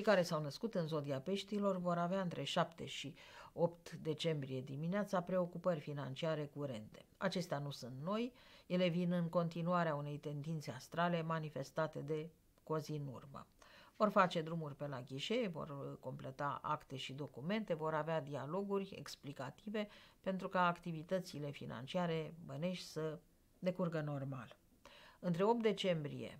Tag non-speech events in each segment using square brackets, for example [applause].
cei care s-au născut în zodia peștilor vor avea între 7 și 8 decembrie dimineața preocupări financiare curente. Acestea nu sunt noi, ele vin în continuarea unei tendințe astrale manifestate de cozi în urmă. Vor face drumuri pe la ghișe, vor completa acte și documente, vor avea dialoguri explicative pentru ca activitățile financiare bănești să decurgă normal. Între 8 decembrie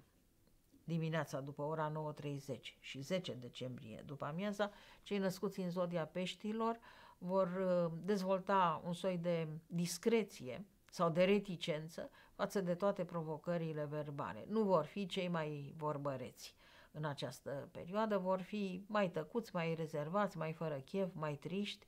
dimineața după ora 9.30 și 10 decembrie după amiaza, cei născuți în zodia peștilor vor uh, dezvolta un soi de discreție sau de reticență față de toate provocările verbale. Nu vor fi cei mai vorbăreți în această perioadă, vor fi mai tăcuți, mai rezervați, mai fără chef, mai triști,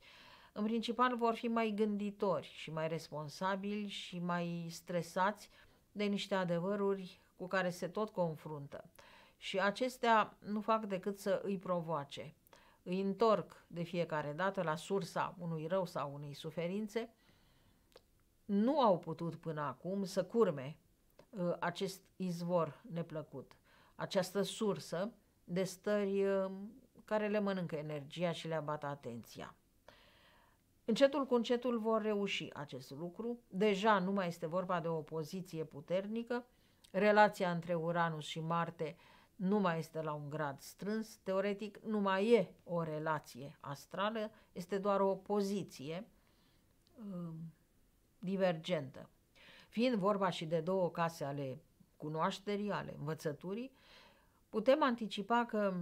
în principal vor fi mai gânditori și mai responsabili și mai stresați de niște adevăruri cu care se tot confruntă. Și acestea nu fac decât să îi provoace. Îi întorc de fiecare dată la sursa unui rău sau unei suferințe. Nu au putut până acum să curme uh, acest izvor neplăcut, această sursă de stări uh, care le mănâncă energia și le abat atenția. Încetul cu încetul vor reuși acest lucru. Deja nu mai este vorba de o poziție puternică, relația între Uranus și Marte nu mai este la un grad strâns, teoretic nu mai e o relație astrală, este doar o poziție uh, divergentă. Fiind vorba și de două case ale cunoașterii, ale învățăturii, putem anticipa că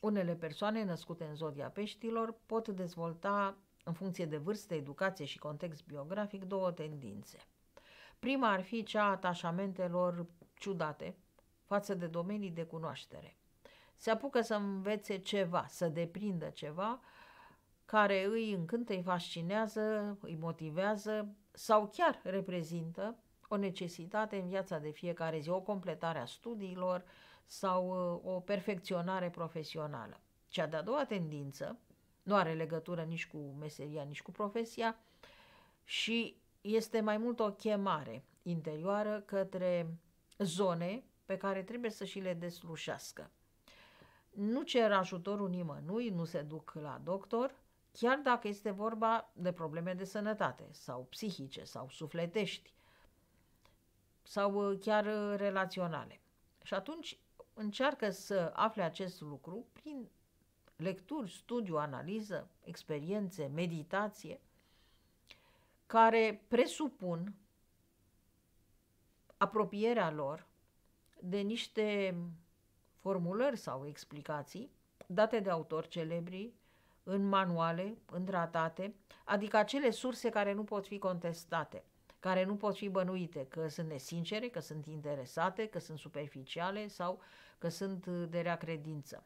unele persoane născute în zodia peștilor pot dezvolta, în funcție de vârstă, educație și context biografic, două tendințe – Prima ar fi cea a atașamentelor ciudate față de domenii de cunoaștere. Se apucă să învețe ceva, să deprindă ceva care îi încântă, îi fascinează, îi motivează sau chiar reprezintă o necesitate în viața de fiecare zi, o completare a studiilor sau uh, o perfecționare profesională. Cea de-a doua tendință nu are legătură nici cu meseria, nici cu profesia și este mai mult o chemare interioară către zone pe care trebuie să și le deslușească. Nu cer ajutorul nimănui, nu se duc la doctor, chiar dacă este vorba de probleme de sănătate sau psihice sau sufletești sau uh, chiar uh, relaționale. Și atunci încearcă să afle acest lucru prin lecturi, studiu, analiză, experiențe, meditație, care presupun apropierea lor de niște formulări sau explicații date de autori celebri în manuale, în tratate, adică acele surse care nu pot fi contestate, care nu pot fi bănuite că sunt nesincere, că sunt interesate, că sunt superficiale sau că sunt de rea credință.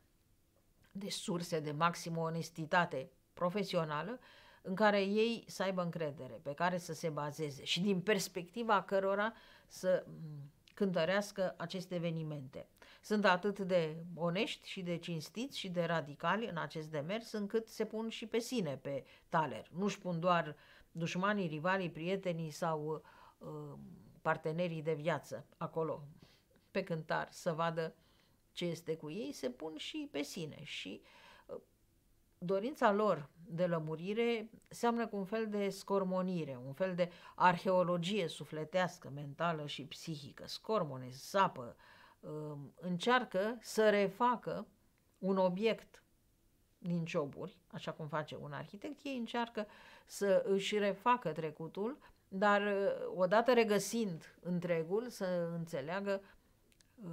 De surse de maximă onestitate profesională în care ei să aibă încredere, pe care să se bazeze și din perspectiva cărora să mm, cântărească aceste evenimente. Sunt atât de onești și de cinstiți și de radicali în acest demers încât se pun și pe sine pe taler. Nu-și pun doar dușmanii, rivalii, prietenii sau uh, partenerii de viață acolo pe cântar să vadă ce este cu ei, se pun și pe sine și uh, dorința lor de lămurire seamnă cu un fel de scormonire, un fel de arheologie sufletească, mentală și psihică. Scormone, sapă, um, încearcă să refacă un obiect din cioburi, așa cum face un arhitect, ei încearcă să își refacă trecutul, dar uh, odată regăsind întregul, să înțeleagă uh,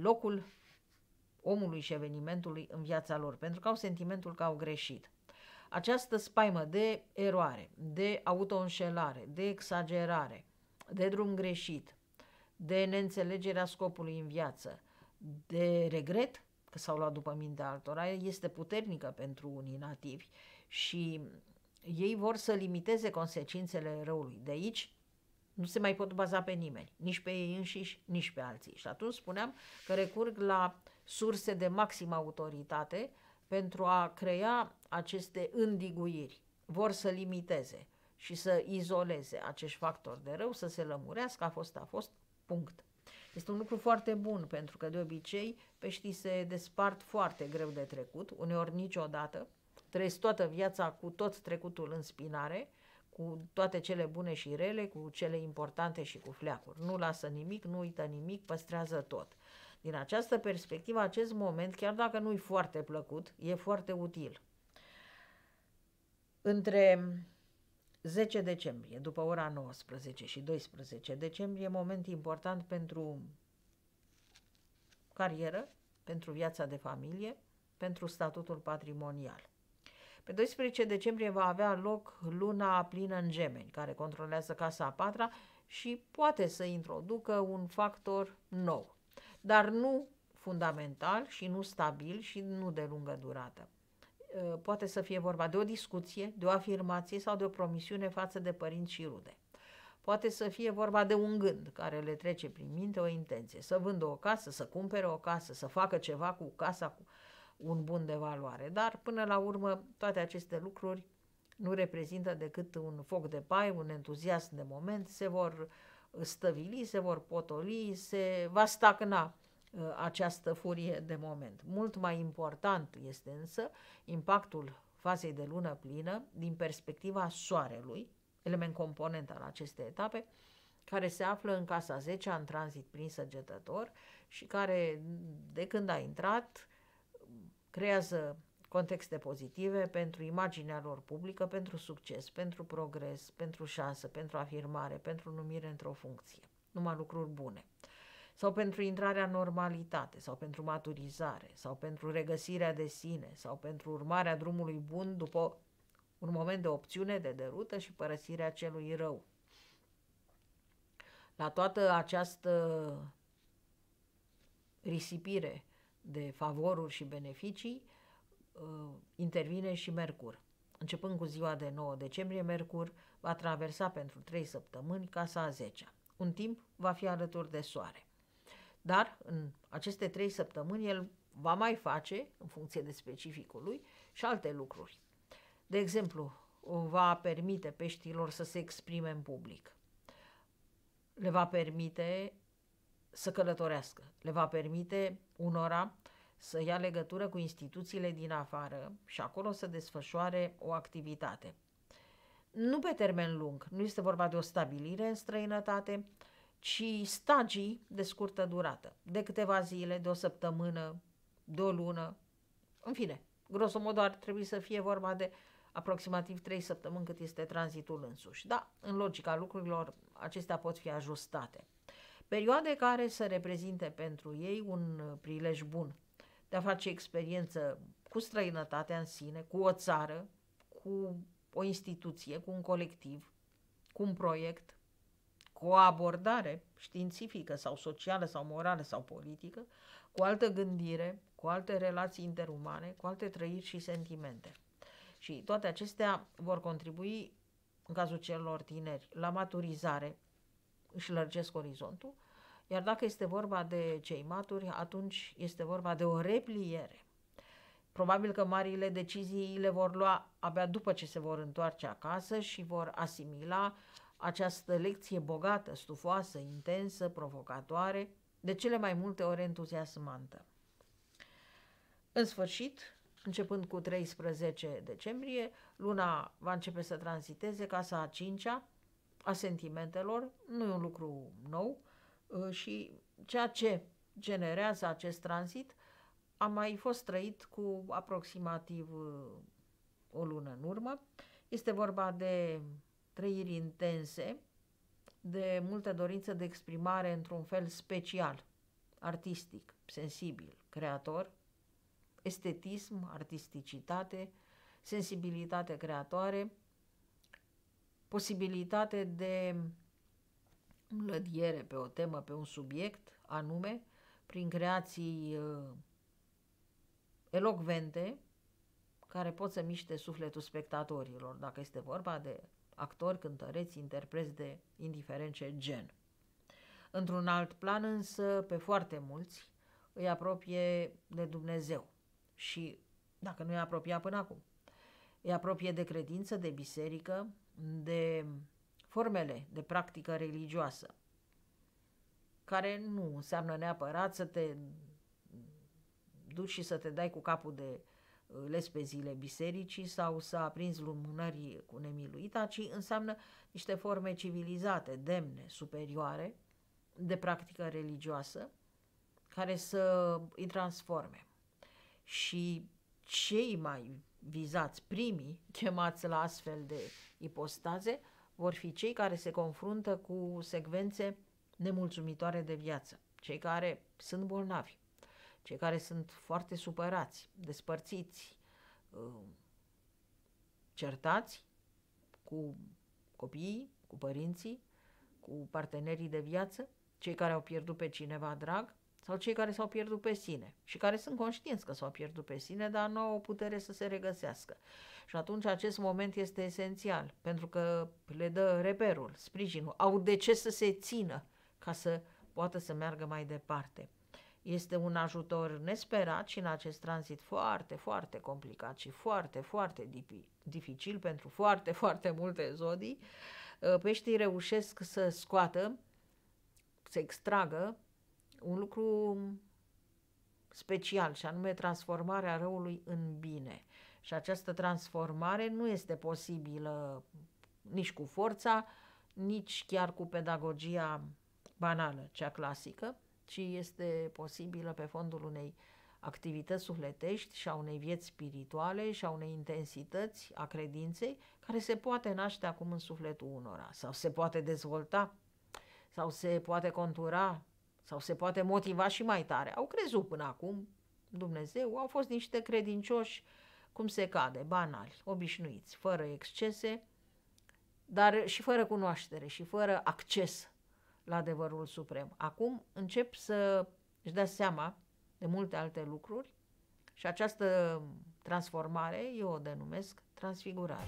locul omului și evenimentului în viața lor, pentru că au sentimentul că au greșit. Această spaimă de eroare, de autoînșelare, de exagerare, de drum greșit, de neînțelegerea scopului în viață, de regret că s-au luat după mintea altora, este puternică pentru unii nativi și ei vor să limiteze consecințele răului. De aici nu se mai pot baza pe nimeni, nici pe ei înșiși, nici pe alții. Și atunci spuneam că recurg la surse de maximă autoritate pentru a crea aceste îndiguiri. Vor să limiteze și să izoleze acești factori de rău, să se lămurească, a fost, a fost, punct. Este un lucru foarte bun, pentru că de obicei peștii se despart foarte greu de trecut, uneori niciodată, trăiesc toată viața cu tot trecutul în spinare, cu toate cele bune și rele, cu cele importante și cu fleacuri. Nu lasă nimic, nu uită nimic, păstrează tot. Din această perspectivă, acest moment, chiar dacă nu e foarte plăcut, e foarte util. Între 10 decembrie, după ora 19 și 12 decembrie, moment important pentru carieră, pentru viața de familie, pentru statutul patrimonial. Pe 12 decembrie va avea loc luna plină în gemeni, care controlează casa a patra și poate să introducă un factor nou, dar nu fundamental și nu stabil și nu de lungă durată. Uh, poate să fie vorba de o discuție, de o afirmație sau de o promisiune față de părinți și rude. Poate să fie vorba de un gând care le trece prin minte o intenție, să vândă o casă, să cumpere o casă, să facă ceva cu casa, cu un bun de valoare. Dar, până la urmă, toate aceste lucruri nu reprezintă decât un foc de pai, un entuziasm de moment, se vor stăvili, se vor potoli, se va stagna Uh, această furie de moment. Mult mai important este însă impactul fazei de lună plină din perspectiva soarelui, element component al acestei etape, care se află în casa 10 în tranzit prin săgetător și care, de când a intrat, creează contexte pozitive pentru imaginea lor publică, pentru succes, pentru progres, pentru șansă, pentru afirmare, pentru numire într-o funcție. Numai lucruri bune sau pentru intrarea în normalitate, sau pentru maturizare, sau pentru regăsirea de sine, sau pentru urmarea drumului bun după un moment de opțiune, de derută și părăsirea celui rău. La toată această risipire de favoruri și beneficii uh, intervine și Mercur. Începând cu ziua de 9 decembrie, Mercur va traversa pentru 3 săptămâni casa a 10 Un timp va fi alături de soare. Dar în aceste trei săptămâni el va mai face, în funcție de specificul lui, și alte lucruri. De exemplu, va permite peștilor să se exprime în public. Le va permite să călătorească. Le va permite unora să ia legătură cu instituțiile din afară și acolo să desfășoare o activitate. Nu pe termen lung, nu este vorba de o stabilire în străinătate, ci stagii de scurtă durată, de câteva zile, de o săptămână, de o lună, în fine, grosomodo ar trebui să fie vorba de aproximativ 3 săptămâni cât este tranzitul însuși. Da, în logica lucrurilor, acestea pot fi ajustate. Perioade care să reprezinte pentru ei un prilej bun de a face experiență cu străinătatea în sine, cu o țară, cu o instituție, cu un colectiv, cu un proiect, cu o abordare științifică sau socială sau morală sau politică, cu altă gândire, cu alte relații interumane, cu alte trăiri și sentimente. Și toate acestea vor contribui, în cazul celor tineri, la maturizare, își lărgesc orizontul, iar dacă este vorba de cei maturi, atunci este vorba de o repliere. Probabil că marile decizii le vor lua abia după ce se vor întoarce acasă și vor asimila această lecție bogată, stufoasă, intensă, provocatoare, de cele mai multe ori entuziasmantă. În sfârșit, începând cu 13 decembrie, luna va începe să tranziteze casa a cincea a sentimentelor, nu e un lucru nou uh, și ceea ce generează acest tranzit a mai fost trăit cu aproximativ uh, o lună în urmă. Este vorba de trăiri intense, de multă dorință de exprimare într-un fel special, artistic, sensibil, creator, estetism, artisticitate, sensibilitate creatoare, posibilitate de mlădiere pe o temă, pe un subiect anume, prin creații uh, elocvente care pot să miște sufletul spectatorilor, dacă este vorba de actori, cântăreți, interpreți de indiferent ce gen. Într-un alt plan însă, pe foarte mulți, îi apropie de Dumnezeu și, dacă nu îi apropia până acum, îi apropie de credință, de biserică, de formele de practică religioasă care nu înseamnă neapărat să te duci și să te dai cu capul de uh, lespezile bisericii sau să aprinzi lumânării cu nemiluita, ci înseamnă niște forme civilizate, demne, superioare, de practică religioasă, care să îi transforme. Și cei mai vizați, primii [laughs] chemați la astfel de ipostaze, vor fi cei care se confruntă cu secvențe nemulțumitoare de viață, cei care sunt bolnavi, cei care sunt foarte supărați, despărțiți, uh, certați cu copiii, cu părinții, cu partenerii de viață, cei care au pierdut pe cineva drag sau cei care s-au pierdut pe sine și care sunt conștienți că s-au pierdut pe sine, dar nu au o putere să se regăsească. Și atunci acest moment este esențial, pentru că le dă reperul, sprijinul, au de ce să se țină ca să poată să meargă mai departe. Este un ajutor nesperat și în acest tranzit foarte, foarte complicat și foarte, foarte dificil pentru foarte, foarte multe zodii, ă, peștii reușesc să scoată, să extragă un lucru special și anume transformarea răului în bine. Și această transformare nu este posibilă nici cu forța, nici chiar cu pedagogia banală, cea clasică, ci este posibilă pe fondul unei activități sufletești și a unei vieți spirituale și a unei intensități a credinței care se poate naște acum în sufletul unora sau se poate dezvolta sau se poate contura sau se poate motiva și mai tare. Au crezut până acum Dumnezeu, au fost niște credincioși cum se cade, banali, obișnuiți, fără excese, dar și fără cunoaștere și fără acces la adevărul suprem. Acum încep să își dea seama de multe alte lucruri și această transformare eu o denumesc transfigurare.